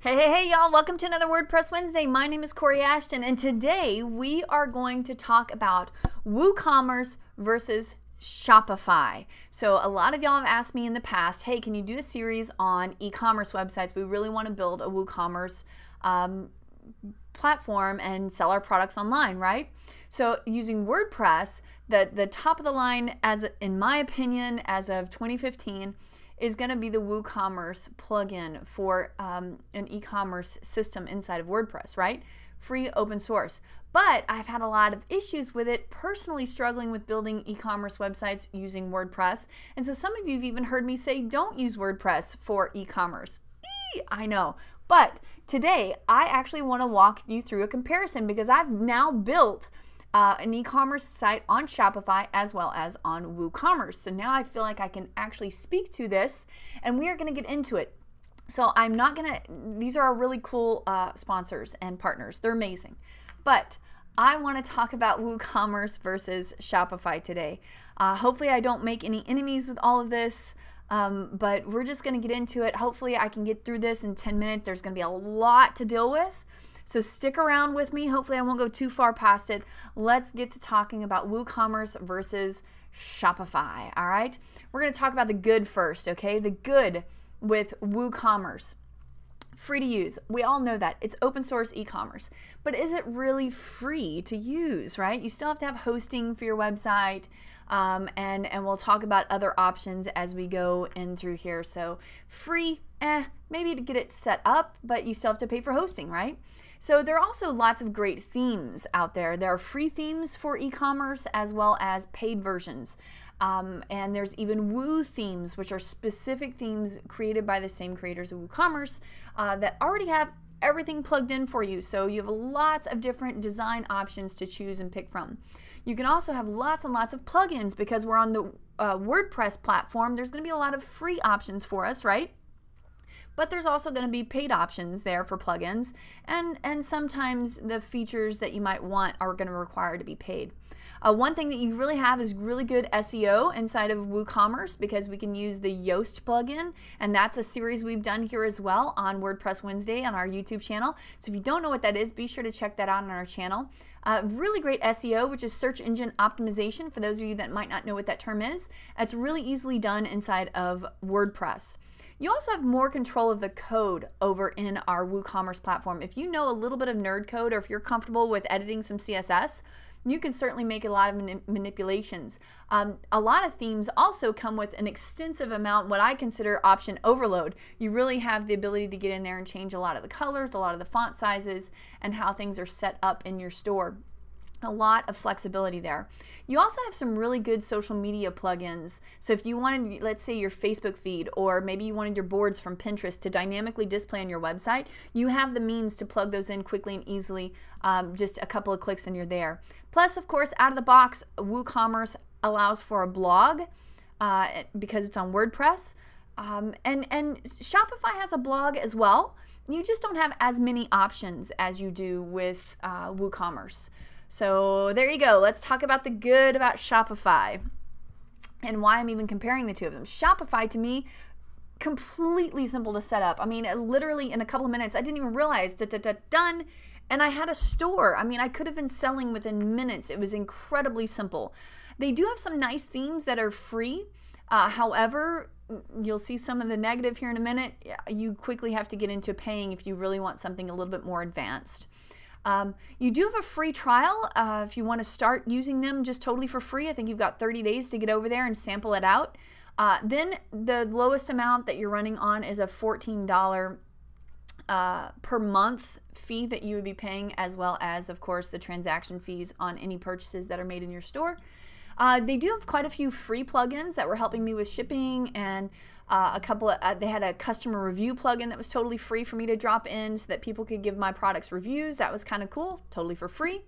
Hey, hey, hey, y'all. Welcome to another WordPress Wednesday. My name is Kori Ashton, and today we are going to talk about WooCommerce versus Shopify. So, a lot of y'all have asked me in the past, hey, can you do a series on e commerce websites? We really want to build a WooCommerce um, platform and sell our products online, right? So, using WordPress, the, the top of the line, as in my opinion, as of 2015, is going to be the WooCommerce plugin for um, an e-commerce system inside of WordPress, right? Free open source. But I've had a lot of issues with it, personally struggling with building e-commerce websites using WordPress. And so some of you have even heard me say, don't use WordPress for e-commerce. I know. But today, I actually want to walk you through a comparison because I've now built uh, an e-commerce site on Shopify as well as on WooCommerce. So now I feel like I can actually speak to this and we are going to get into it. So I'm not going to, these are our really cool uh, sponsors and partners. They're amazing. But I want to talk about WooCommerce versus Shopify today. Uh, hopefully I don't make any enemies with all of this. Um, but we're just going to get into it. Hopefully, I can get through this in 10 minutes. There's going to be a lot to deal with. So stick around with me. Hopefully, I won't go too far past it. Let's get to talking about WooCommerce versus Shopify. All right. We're going to talk about the good first, okay? The good with WooCommerce. Free to use. We all know that. It's open source e commerce. But is it really free to use, right? You still have to have hosting for your website. Um, and, and we'll talk about other options as we go in through here. So, free, eh, maybe to get it set up, but you still have to pay for hosting, right? So there are also lots of great themes out there. There are free themes for e-commerce as well as paid versions. Um, and there's even Woo themes, which are specific themes created by the same creators of WooCommerce uh, that already have everything plugged in for you. So you have lots of different design options to choose and pick from. You can also have lots and lots of plugins because we're on the uh, WordPress platform. There's going to be a lot of free options for us, right? But there's also going to be paid options there for plugins and and sometimes the features that you might want are going to require to be paid. Uh, one thing that you really have is really good SEO inside of WooCommerce because we can use the Yoast plugin, and that's a series we've done here as well on WordPress Wednesday on our YouTube channel. So if you don't know what that is, be sure to check that out on our channel. Uh, really great SEO, which is search engine optimization for those of you that might not know what that term is. It's really easily done inside of WordPress. You also have more control of the code over in our WooCommerce platform. If you know a little bit of nerd code or if you're comfortable with editing some CSS, you can certainly make a lot of mani manipulations. Um, a lot of themes also come with an extensive amount, what I consider option overload. You really have the ability to get in there and change a lot of the colors, a lot of the font sizes, and how things are set up in your store a lot of flexibility there. You also have some really good social media plugins. So if you wanted, let's say your Facebook feed, or maybe you wanted your boards from Pinterest to dynamically display on your website, you have the means to plug those in quickly and easily, um, just a couple of clicks and you're there. Plus, of course, out of the box, WooCommerce allows for a blog uh, because it's on WordPress. Um, and, and Shopify has a blog as well. You just don't have as many options as you do with uh, WooCommerce. So there you go. Let's talk about the good about Shopify and why I'm even comparing the two of them. Shopify to me completely simple to set up. I mean, literally in a couple of minutes, I didn't even realize da, da, da, done. And I had a store. I mean, I could have been selling within minutes. It was incredibly simple. They do have some nice themes that are free. Uh, however, you'll see some of the negative here in a minute. You quickly have to get into paying if you really want something a little bit more advanced. Um, you do have a free trial uh, if you want to start using them just totally for free. I think you've got 30 days to get over there and sample it out. Uh, then the lowest amount that you're running on is a $14 uh, per month fee that you would be paying, as well as, of course, the transaction fees on any purchases that are made in your store. Uh, they do have quite a few free plugins that were helping me with shipping and uh, a couple of, uh, they had a customer review plugin that was totally free for me to drop in so that people could give my products reviews. That was kind of cool, totally for free.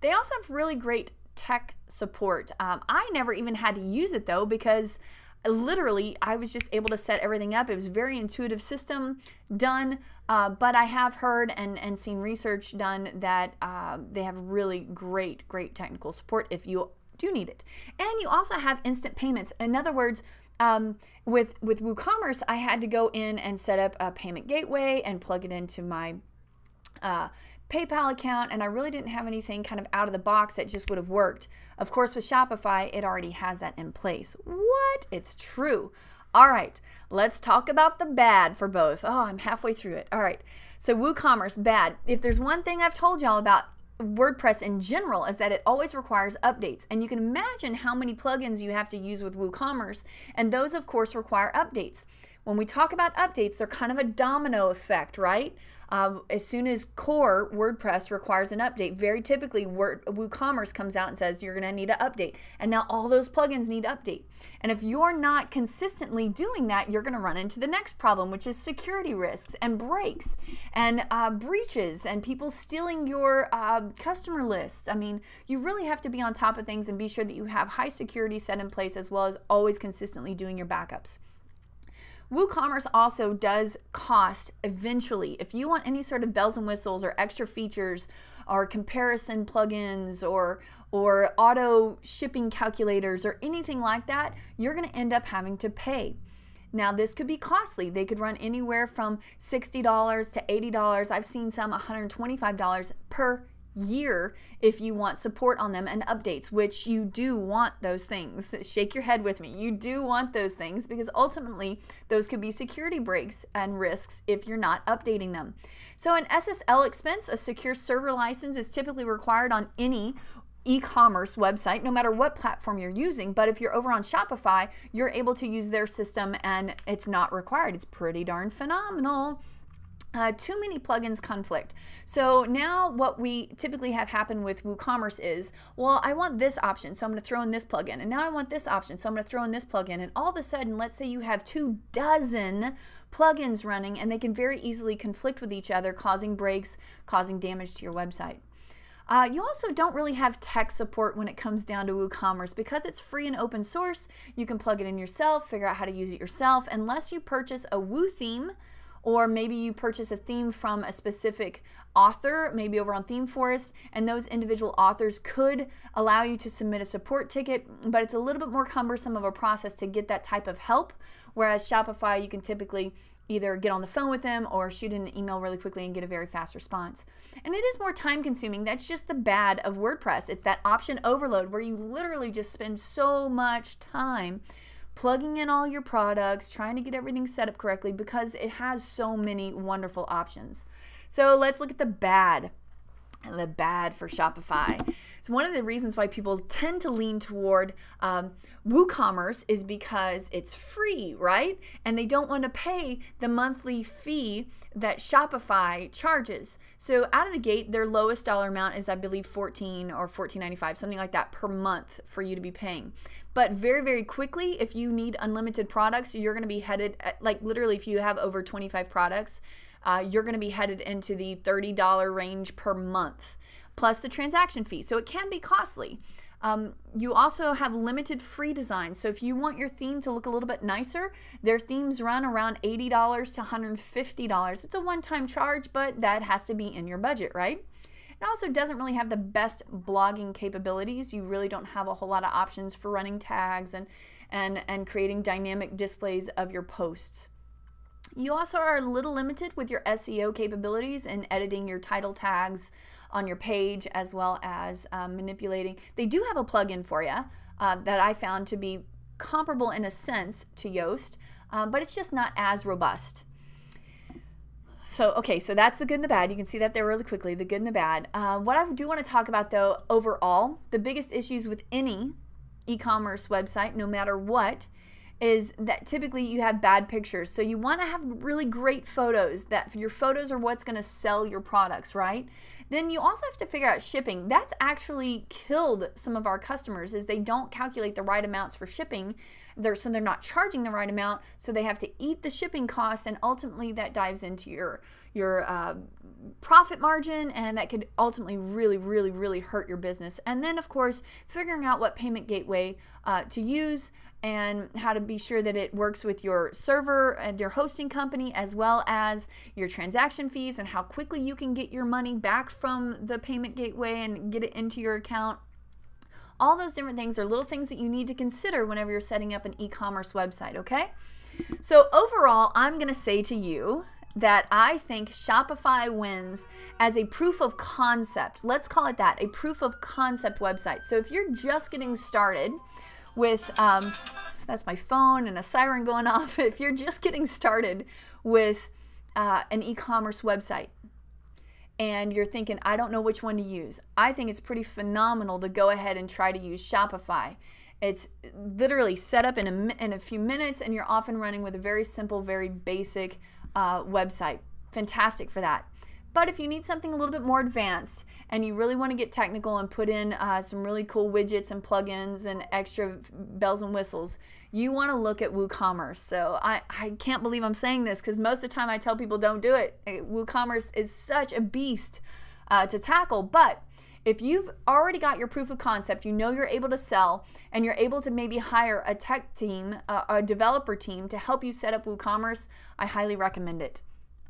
They also have really great tech support. Um, I never even had to use it though because literally I was just able to set everything up. It was very intuitive system done, uh, but I have heard and, and seen research done that uh, they have really great, great technical support if you do need it. And you also have instant payments. In other words, um, with with WooCommerce, I had to go in and set up a payment gateway and plug it into my uh, PayPal account, and I really didn't have anything kind of out of the box that just would have worked. Of course, with Shopify, it already has that in place. What? It's true. All right, let's talk about the bad for both. Oh, I'm halfway through it. All right, so WooCommerce, bad. If there's one thing I've told y'all about WordPress in general is that it always requires updates. And you can imagine how many plugins you have to use with WooCommerce, and those, of course, require updates. When we talk about updates, they're kind of a domino effect, right? Uh, as soon as core WordPress requires an update, very typically Word, WooCommerce comes out and says you're going to need an update. And now all those plugins need update. And if you're not consistently doing that, you're going to run into the next problem, which is security risks and breaks and uh, breaches and people stealing your uh, customer lists. I mean, you really have to be on top of things and be sure that you have high security set in place as well as always consistently doing your backups. WooCommerce also does cost eventually. If you want any sort of bells and whistles or extra features or comparison plugins or or auto shipping calculators or anything like that, you're going to end up having to pay. Now, this could be costly. They could run anywhere from $60 to $80. I've seen some $125 per year if you want support on them and updates, which you do want those things. Shake your head with me. You do want those things because ultimately those could be security breaks and risks if you're not updating them. So, an SSL expense, a secure server license, is typically required on any e-commerce website no matter what platform you're using but if you're over on Shopify you're able to use their system and it's not required it's pretty darn phenomenal uh, too many plugins conflict. So now what we typically have happen with WooCommerce is, well, I want this option, so I'm going to throw in this plugin, and now I want this option, so I'm going to throw in this plugin, and all of a sudden, let's say you have two dozen plugins running, and they can very easily conflict with each other, causing breaks, causing damage to your website. Uh, you also don't really have tech support when it comes down to WooCommerce because it's free and open source. You can plug it in yourself, figure out how to use it yourself, unless you purchase a Woo theme or maybe you purchase a theme from a specific author, maybe over on ThemeForest, and those individual authors could allow you to submit a support ticket, but it's a little bit more cumbersome of a process to get that type of help. Whereas Shopify, you can typically either get on the phone with them or shoot an email really quickly and get a very fast response. And it is more time consuming. That's just the bad of WordPress. It's that option overload where you literally just spend so much time plugging in all your products, trying to get everything set up correctly because it has so many wonderful options. So let's look at the bad. The bad for Shopify. So one of the reasons why people tend to lean toward um, WooCommerce is because it's free, right? And they don't want to pay the monthly fee that Shopify charges. So out of the gate, their lowest dollar amount is, I believe, 14 or 14.95, something like that per month for you to be paying. But very, very quickly, if you need unlimited products, you're going to be headed, at, like literally, if you have over 25 products, uh, you're going to be headed into the $30 range per month, plus the transaction fee. So it can be costly. Um, you also have limited free designs. So if you want your theme to look a little bit nicer, their themes run around $80 to $150. It's a one time charge, but that has to be in your budget, right? It also doesn't really have the best blogging capabilities. You really don't have a whole lot of options for running tags and, and, and creating dynamic displays of your posts. You also are a little limited with your SEO capabilities and editing your title tags on your page as well as um, manipulating. They do have a plugin for you uh, that I found to be comparable in a sense to Yoast, uh, but it's just not as robust. So, okay, so that's the good and the bad. You can see that there really quickly, the good and the bad. Uh, what I do want to talk about, though, overall, the biggest issues with any e commerce website, no matter what, is that typically you have bad pictures. So, you want to have really great photos, that your photos are what's going to sell your products, right? Then you also have to figure out shipping. That's actually killed some of our customers is they don't calculate the right amounts for shipping they're so they're not charging the right amount, so they have to eat the shipping costs, and ultimately that dives into your your uh, profit margin, and that could ultimately really, really, really hurt your business. And then, of course, figuring out what payment gateway uh, to use and how to be sure that it works with your server and your hosting company as well as your transaction fees and how quickly you can get your money back from the payment gateway and get it into your account All those different things are little things that you need to consider whenever you're setting up an e commerce website, okay? So, overall, I'm going to say to you that I think Shopify wins as a proof of concept. Let's call it that a proof of concept website. So, if you're just getting started with, um, that's my phone and a siren going off, if you're just getting started with uh, an e commerce website, and you're thinking, I don't know which one to use, I think it's pretty phenomenal to go ahead and try to use Shopify. It's literally set up in a, in a few minutes, and you're off and running with a very simple, very basic uh, website. Fantastic for that. But if you need something a little bit more advanced and you really want to get technical and put in uh, some really cool widgets and plugins and extra bells and whistles, you want to look at WooCommerce. So I, I can't believe I'm saying this because most of the time I tell people don't do it. WooCommerce is such a beast uh, to tackle, but if you've already got your proof of concept, you know you're able to sell, and you're able to maybe hire a tech team, uh, a developer team to help you set up WooCommerce, I highly recommend it.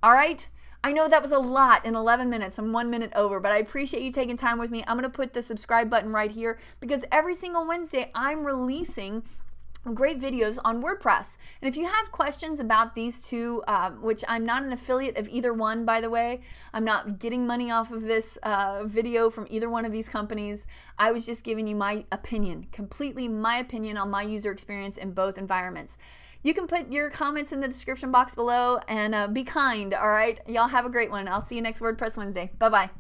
All right? I know that was a lot in 11 minutes. I'm one minute over, but I appreciate you taking time with me. I'm going to put the subscribe button right here because every single Wednesday I'm releasing great videos on WordPress. And if you have questions about these two, uh, which I'm not an affiliate of either one, by the way, I'm not getting money off of this uh, video from either one of these companies. I was just giving you my opinion, completely my opinion on my user experience in both environments. You can put your comments in the description box below and uh, be kind, all right? Y'all have a great one. I'll see you next WordPress Wednesday. Bye bye.